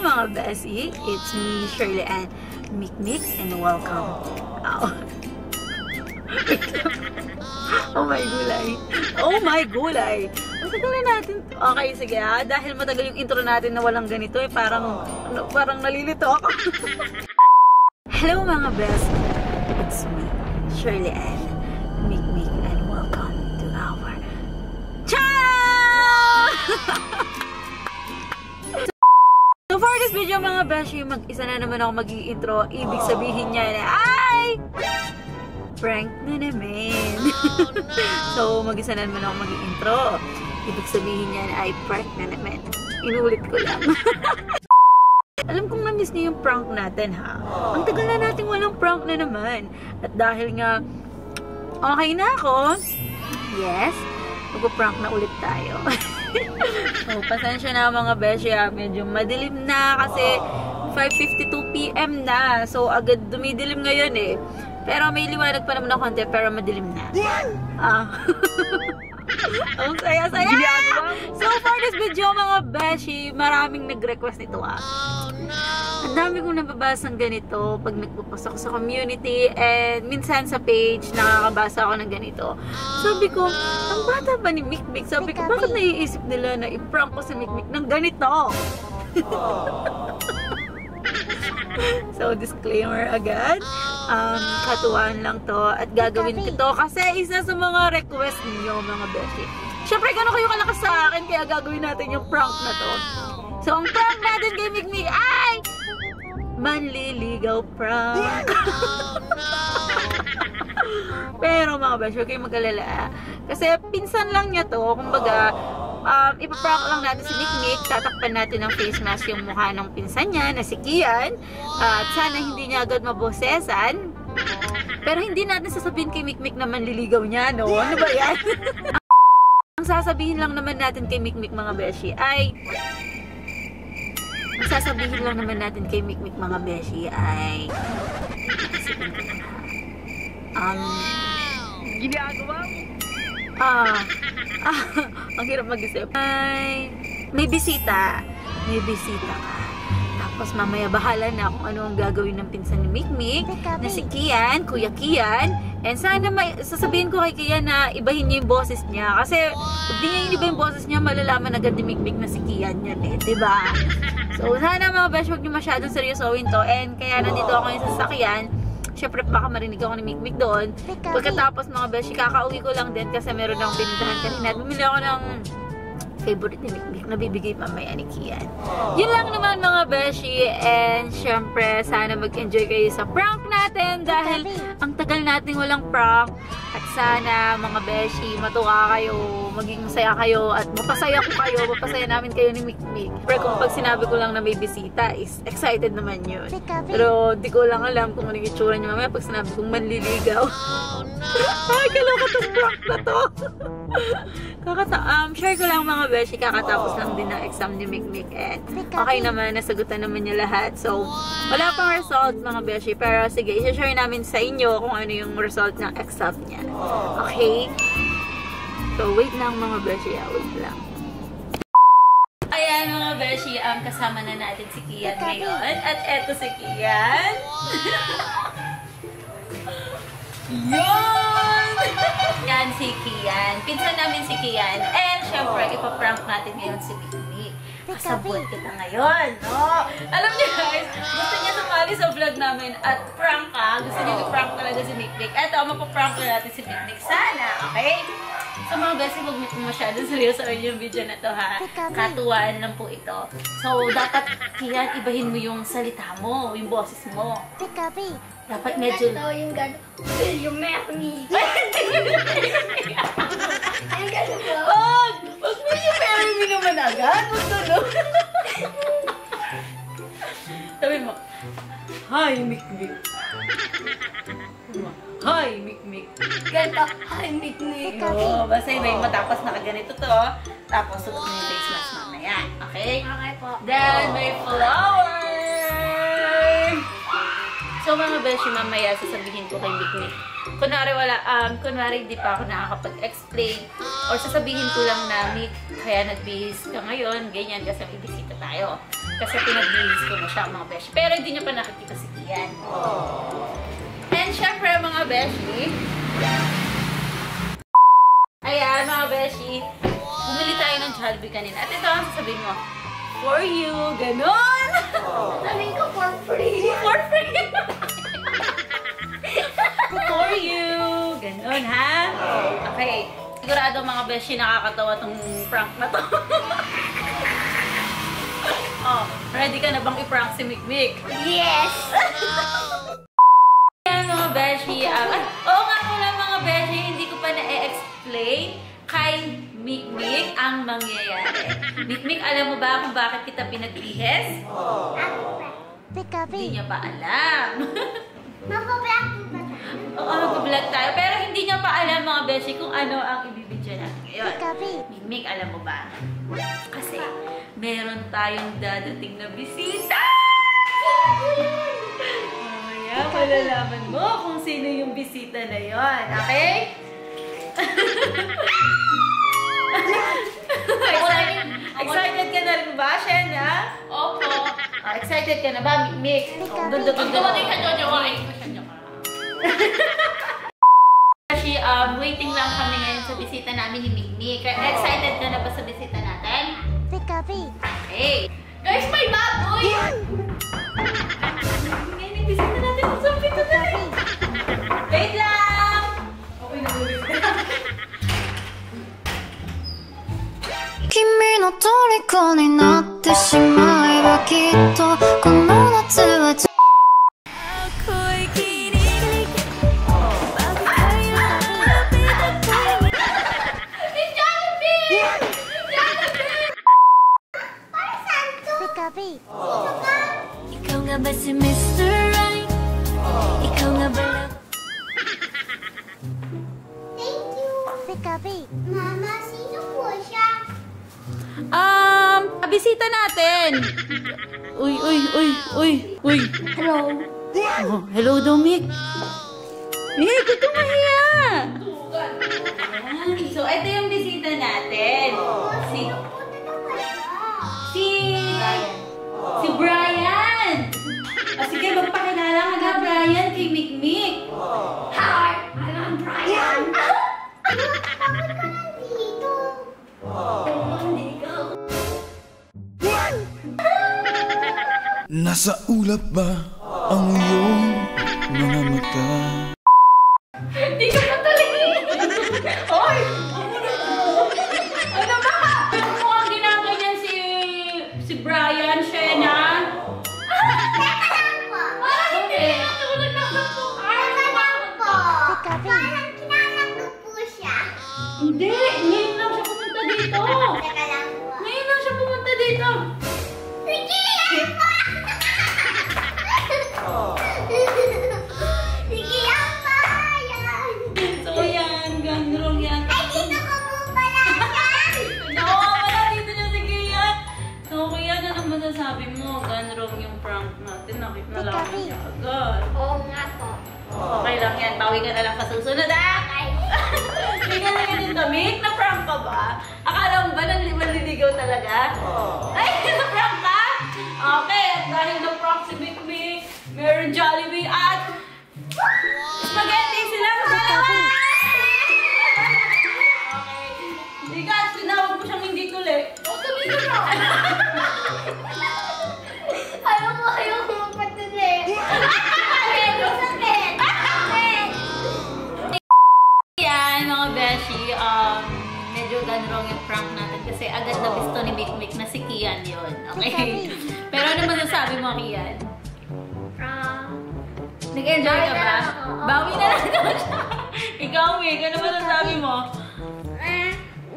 mga Bessie, it's me, Shirley Ann Mikmik, and welcome. Ow. oh my gulay. Oh my gulay. Matagal na natin. Okay, sige ha. Dahil matagal yung intro natin na walang ganito eh. Parang, ano, parang nalilito ako. Hello mga Bessie. It's me, Shirley Ann Mikmik, and video mga beshi, mag-isa na naman ako mag-i-intro. Ibig sabihin niya na, ay! Prank na naman. so mag-isa na naman ako mag-i-intro. Ibig sabihin niya na, ay prank na naman. Inulit ko lang. Alam kong na-miss niyo yung prank natin ha. Ang tagal na natin walang prank na naman. At dahil nga, okay na ako, yes, mag-prank na ulit tayo. so, pasensya na mga beshi ha. Medyo madilim na kasi 5.52pm na. So, agad dumidilim ngayon eh. Pero may liwanag pa naman ng konti, pero madilim na. Ah. Ang saya-saya! So, for this video mga beshi, maraming nag-request nito ah. Ang dami kong nababasang ganito pag nagpupost ako sa community and minsan sa page nakakabasa ako ng ganito. Sabi ko, ang bata ba ni Mikmik? Sabi ko, bakit naiisip nila na i-prank ko si Mikmik ng ganito? so, disclaimer agad. Um, katuwaan lang to at gagawin ko to kasi isa sa mga request niyo mga beshi. Siyempre, gano'n kayo kalakas sa akin kaya gagawin natin yung prank na to. So, ang prank natin kay Mikmik ay manliligaw prank. Pero mga besh, huwag kayong mag-alala. Kasi pinsan lang niya to. Kumbaga, um, ipaprank lang natin si Mikmik. Tatakpan natin ng face mask yung mukha ng pinsan niya na si Kian. At sana hindi niya agad mabosesan. Pero hindi natin sasabihin kay Mikmik na manliligaw niya, no? Ano ba yan? Ang sasabihin lang naman natin kay Mikmik mga beshi ay ang sasabihin lang naman natin kay Mikmik mga beshi ay um Ginagawa mo. ah, ah ang hirap mag-isip. Ay may bisita. May bisita ka. Tapos mamaya bahala na kung ano ang gagawin ng pinsan ni Mikmik na si Kian, Kuya Kian. And sana may, sasabihin ko kay Kian na ibahin niya yung boses niya. Kasi pag di niya iniba yung boses niya malalaman agad ni Mikmik na si Kian yan eh, di ba? So sana mga besh, huwag niyo masyadong seryosohin to and kaya nandito ako yung sasakyan Siyempre, baka marinig ako ni Mikmik doon. Pagkatapos mga beshi, kakauwi ko lang din kasi meron akong pinuntahan kanina. Bumili ako ng favorite ni Mikmik na bibigay mamaya ni Kian. Yun lang naman mga beshi. And syempre, sana mag-enjoy kayo sa prank natin dahil ang tagal nating walang prank. Sana mga beshi, matuwa kayo, maging masaya kayo at mapasaya ko kayo, mapasaya namin kayo ni Mikmik. Pero kung pag sinabi ko lang na may bisita is excited naman yun. Pero di ko lang alam kung ano yung itsura niya mamaya pag sinabi kong manliligaw. Ay, kaloka tong prank na to. Kakata um, share ko lang mga beshi, kakatapos lang din ng exam ni Mikmik and okay naman, nasagutan naman niya lahat. So, wala pang result mga beshi, pero sige, i-share namin sa inyo kung ano yung result ng exam niya. Okay? So, wait lang mga beshi, ah, wait lang. Ayan mga beshi, um, kasama na natin si Kian ngayon. At eto si Kian. Yun! Yan si Kian. Pinsan namin si Kian. And syempre, ipaprank natin ngayon si Mikmi. Kasabot kita ngayon, no? Alam niyo guys, gusto niya sumali sa vlog namin at prank ka. Gusto niya i-prank talaga si Mikmik. Eto, mapaprank na natin si Mikmik. Sana, okay? So mga besi, huwag mo masyadong seryoso yung video na to ha. Katuwaan lang po ito. So, dapat Kian, ibahin mo yung salita mo, yung boses mo. Pikapi. Dapat medyo... Ito yung gano'n. Yung Mermi. Ay, gano'n po. Wag! Wag mo yung Mary me naman agad. Wag tulog. Sabi mo, Hi, Mikmik. Hi, Mikmik. Ganito. Ay, Mikmik. Oo, basta iba yung matapos nakaganito to. Tapos suot mo yung face mask mamaya. Okay? Okay po. Then, may flower! So, mga beshi, mamaya sasabihin ko kay Mikmik. Kunwari wala, um, kunwari di pa ako nakakapag-explain or sasabihin ko lang na, Mik, kaya nag-bihis ka ngayon, ganyan, kasi may bisita tayo. Kasi pinagbihis ko na siya mga beshi. Pero hindi niya pa nakikita si Kian. And syempre mga beshi, ayan mga beshi, bumili tayo ng Jollibee kanina. At ito ang sasabihin mo, for you, ganon! Sabihin ko for free. for free! for you, ganon ha? Okay, sigurado mga beshi nakakatawa tong prank na to. oh, ready ka na bang i-prank si Mikmik? Yes! Ayan mga beshi, ah, ay, oo nga pala mga beshi, hindi ko pa na-explain kay Mikmik ang mangyayari. Mikmik, alam mo ba kung bakit kita pinagbihis? Hindi niya pa alam. Mapapalak mo ba tayo? Oo, mag-vlog tayo. Pero hindi niya pa alam mga beshi kung ano ang ibibidyo natin ngayon. Mikmik, alam mo ba? Kasi meron tayong dadating na bisita! Mamaya, malalaman mo kung sino yung bisita na yon, okay? excited, excited ka na rin ba, Shena? Opo. Ah, excited ka na ba? Oh, dundo, Pag dundo. dumating sa Jojo, ay ko Kasi um, waiting lang kami ngayon sa bisita namin ni Mikmik. Kaya Excited ka na ba sa bisita natin? Okay. Guys, may baboy! Ngayon yung bisita natin sa pinto na rin. Wait lang! Okay na ulit. 君の虜になってしまえばきっとこの夏は bisita natin. Uy, uy, uy, uy, uy. Hello. Oh, hello daw, Mick. Huwag kang mahiya. So, ito yung bisita natin. Si, si, si Brian. Ulap ba ang iyong mga mata? Hindi ka pataling. Oy! Ano ba? Ano mo ang ginaganyan si si Brian, Shena? Hindi. Ngayon lang siya pumunta dito. Teka lang po. Ngayon lang siya pumunta dito. Niya agad. Oo nga po. Okay lang yan. Bawi ka na lang sa susunod, ah! Tingnan na ganyan kami. Na-prank ka ba? Akala mo ba nang maliligaw talaga? Ay, na-prank ka? Okay, at dahil na-prank si Big Big, meron Jollibee at spaghetti sila sa dalawa! Okay. Hindi ka, tinawag mo siyang hindi tuli. O, sabi ko Kian? Ah, Nag-enjoy ka ba? Bawi na lang naman siya. Ikaw, Mick, ano masasabi mo? eh,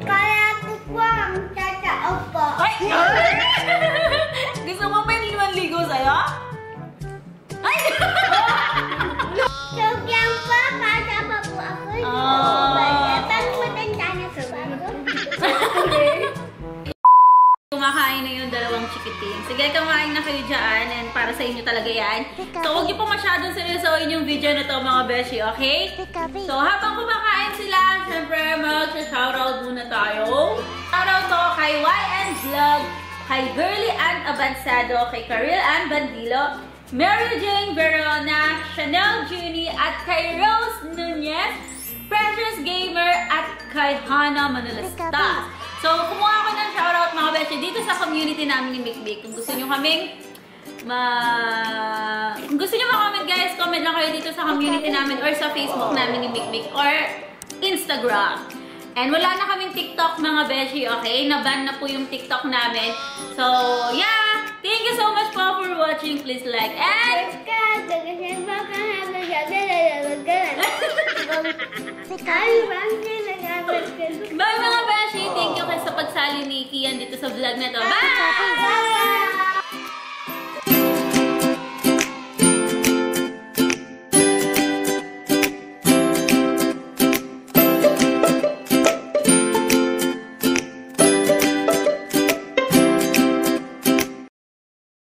kaya ko po ang tatao po. Ay! Gusto mo ba yung manligo sa'yo? Ay! So, yan po, kasama po ako. Ah. Pag matanda na po ako. Kumakain na yung dalawang chikiting. Sige, kumain na kayo dyan para sa inyo talaga yan. So, huwag niyo po masyadong seryosoin yung video na to mga beshi, okay? So, habang kumakain sila, syempre mag-shoutout muna tayo. Shoutout to kay YN Vlog kay Girly Ann Abansado, kay Karil Ann Bandilo, Mary Jane Verona, Chanel Junie, at kay Rose Nunez, Precious Gamer, at kay Hannah Manalastas. So, kumuha ako ng shoutout mga beshi dito sa community namin ni Mikbik. Kung gusto nyo kaming ma... Kung gusto nyo ma-comment guys, comment lang kayo dito sa community namin or sa Facebook namin ni Mikbik or Instagram. And wala na kaming TikTok mga beshi, okay? Naban na po yung TikTok namin. So, yeah! Thank you so much po for watching. Please like and... Bye mga beshi! Thank you kayo sa pagsali ni Kian dito sa vlog na to. Bye! Bye!